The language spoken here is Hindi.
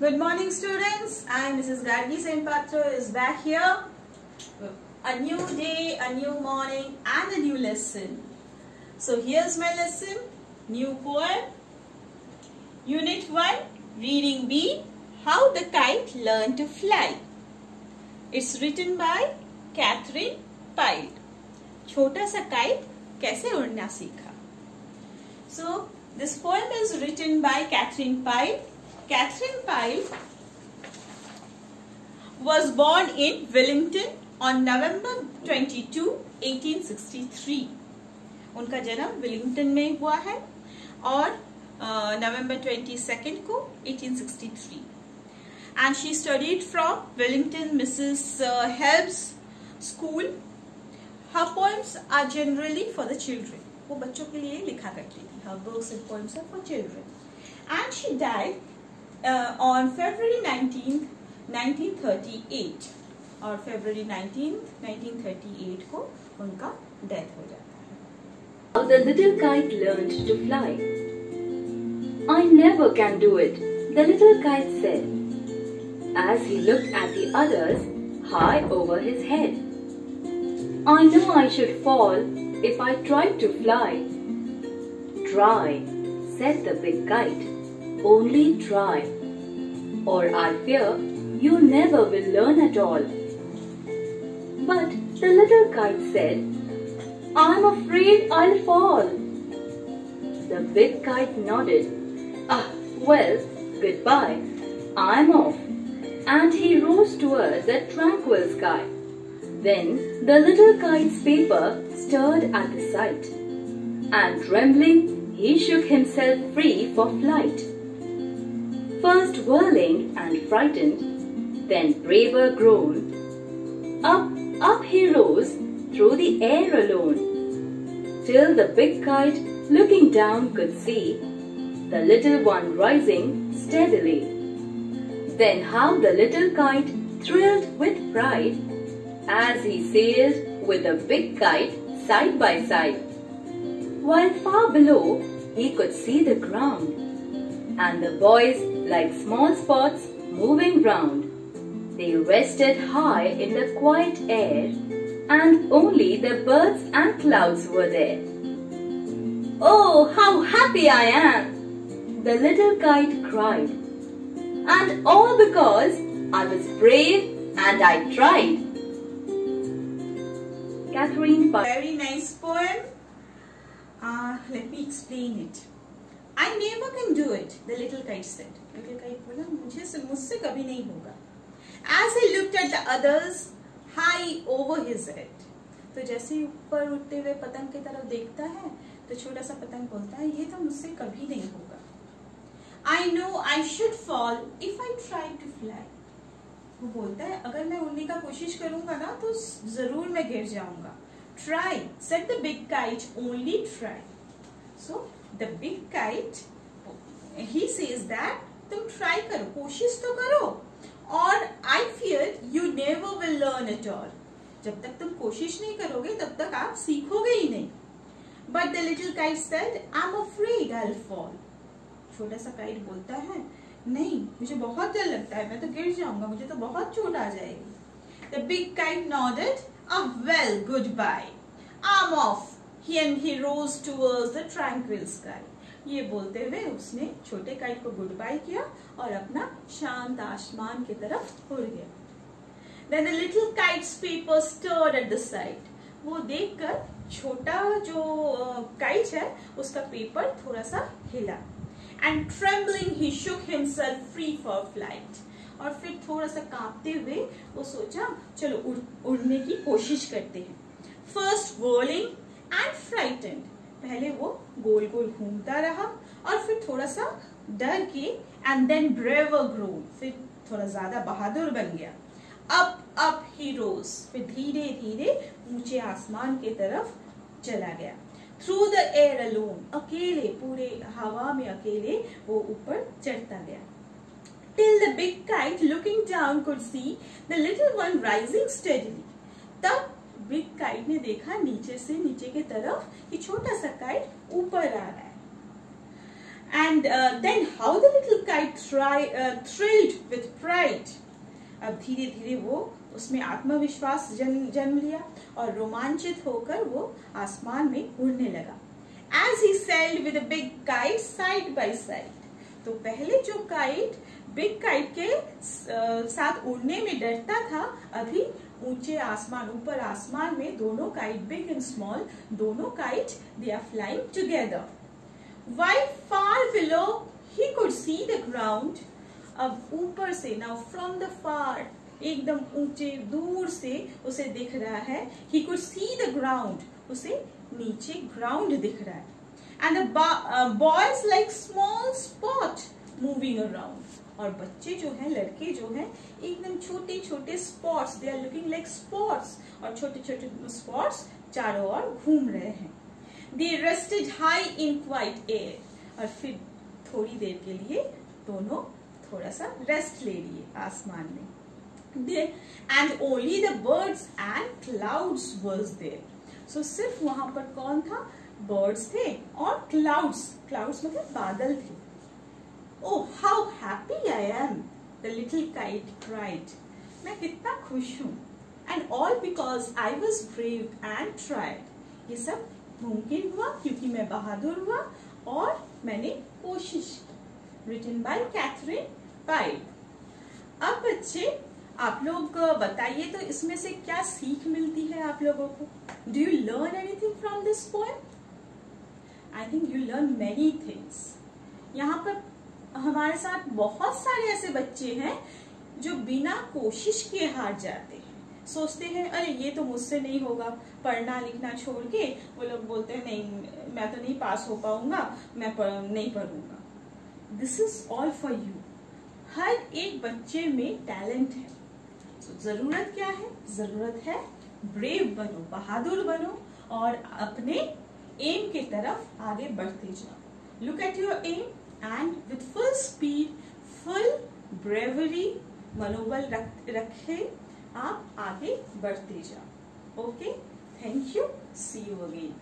Good morning students. I am Mrs. Gargi Saint Patro is back here. A new day, a new morning and a new lesson. So here's my lesson. New poem. Unit 1. Reading B. How the Kite Learned to Fly. It's written by Catherine Pyle. छोटा सा काइट कैसे उड़ना सीखा so this poem is written by Katherine Pyle Catherine Pyle was born in Wellington on November 22, 1863. उनका जन्म विलिंगटन में हुआ है और नवंबर ट्वेंटी सेकेंड को 1863 and she studied from Wellington Mrs. Uh, Helps School. Her poems are generally for the children. वो बच्चों के लिए लिखा करती थी. Her books and poems are for children. And she died uh, on February 19th, 1938 और February 19th, 1938 को उनका डेथ हो जाता है How the little kite learned to fly. I never can do it, the little kite said, as he looked at the others high over his head. I know I should fall if I tried to fly. Try, said the big kite. Only try, or I fear you never will learn at all. But the little kite said, I'm afraid I'll fall. The big kite nodded. Ah, well, goodbye. I'm off. And he rose towards the tranquil sky. Then the little kite's paper stirred at the sight, and trembling, he shook himself free for flight. First whirling and frightened, then braver grown, up, up he rose through the air alone, till the big kite looking down could see the little one rising steadily. Then how the little kite thrilled with pride as he sailed with the big kite side by side, while far below he could see the ground and the boys like small spots moving round. They rested high in the quiet air, and only the birds and clouds were there. Oh, how happy I am! The little kite cried. And all because I was brave and I tried. Catherine. Very nice poem. Uh, let me explain it. I never can do it, the little kite said. Little kite बोला, मुझे मुझसे कभी नहीं होगा. As he looked at the others, high over his head. तो जैसे ही ऊपर उठते हुए पतंग की तरफ़ देखता है तो छोटा सा पतंग बोलता है, ये तो मुझसे कभी नहीं होगा I know I should fall if I try to fly. वो बोलता है, अगर मैं उड़ने का कोशिश करूँगा ना तो ज़रूर मैं गिर जाऊँगा try said the big kite only try so the big kite he says that तुम ट्राई करो, कोशिश तो करो। और I fear you never will learn it all जब तक तुम कोशिश नहीं करोगे, तब तक आप सीखोगे ही नहीं। But the little kite said I am afraid I fall छोटा सा काइट बोलता है, नहीं, मुझे बहुत डर लगता है, मैं तो गिर जाऊँगा, मुझे तो बहुत चोट आ जाएगी. The big kite nodded a well good bye I'm off he and he rose towards the tranquil sky ये बोलते हुए उसने छोटे काइट को गुड बाय किया और अपना शांत आसमान की तरफ़ उड़ गया। Then the little kite's paper stirred at the sight. वो देखकर छोटा जो काइट है उसका पेपर थोड़ा सा हिला। And trembling he shook himself free for flight और फिर थोड़ा सा कांपते हुए वो सोचा चलो उड़, उड़ने की कोशिश करते हैं। फ़र्स्ट वर्लिंग एंड फ्राइटेंड पहले वो गोल गोल घूमता रहा और फिर थोड़ा सा डर के एंड देन ब्रेवर ग्रो फिर थोड़ा ज़्यादा बहादुर बन गया। अप अप ही रोज फिर धीरे धीरे ऊँचे आसमान की तरफ़ चला गया। थ्रू द एयर अलोन अकेले, पूरे हवा में अकेले वो ऊपर चढ़ता गया। Till the big kite looking down could see the little one rising steadily तब बिग काइट ने देखा नीचे से नीचे की तरफ़ कि छोटा सा काइट ऊपर आ रहा है uh, then how the little kite thrilled with pride. अब धीरे धीरे वो उसमें आत्मविश्वास जन्म लिया और रोमांचित होकर वो आसमान में उड़ने लगा as he sailed with big kite side by side तो पहले जो काइट बिग काइट के साथ उड़ने में डरता था अभी ऊँचे आसमान, ऊपर आसमान में दोनों काइट बिग एंड स्मॉल दोनों kite they are flying together while far below he could see the ground अब ऊपर से नाउ फ्रॉम द फार एकदम ऊँचे, दूर से उसे दिख रहा है। He could see the ground उसे नीचे ग्राउंड दिख रहा है। And boys like small spots moving around और बच्चे जो हैं, लड़के जो हैं, एकदम छोटे छोटे spots they are looking like spots और छोटे छोटे स्पॉट्स चारों ओर घूम रहे हैं। They rested high in quiet air और फिर थोड़ी देर के लिए दोनों थोड़ा सा रेस्ट ले लिए आसमान में। And only the birds and clouds were there so सिर्फ़ वहाँ पर कौन था? बर्ड्स थे और क्लाउड्स क्लाउड्स मतलब बादल थे। Oh, how happy I am! The little kite cried. मैं कितना खुश हूँ। And all because I was brave and tried ये सब मुमकिन हुआ क्योंकि मैं बहादुर हुआ और मैंने कोशिश की। रिटन बाय कैथरीन पाइड अब बच्चे आप लोग बताइए तो इसमें से क्या सीख मिलती है आप लोगों को? Do you learn anything from this poem I think you learn many things यहाँ पर हमारे साथ बहुत सारे ऐसे बच्चे हैं जो बिना कोशिश किए हार जाते हैं। सोचते हैं अरे ये तो मुझसे नहीं होगा। पढ़ना लिखना छोड़ के वो लोग बोलते हैं नहीं मैं तो नहीं पास हो पाऊँगा मैं पढ़, नहीं पढ़ूँगा। This is all for you हर एक बच्चे में टैलेंट है। So, ज़रूरत क्या है? ज़रूरत है ब्रेव बनो बहादुर बनो और अपने एम के तरफ़ आगे बढ़ते जाओ। Look at your aim and with full speed full bravery मनोबल रख, रखे आप आगे बढ़ते जाओ। Okay thank you see you again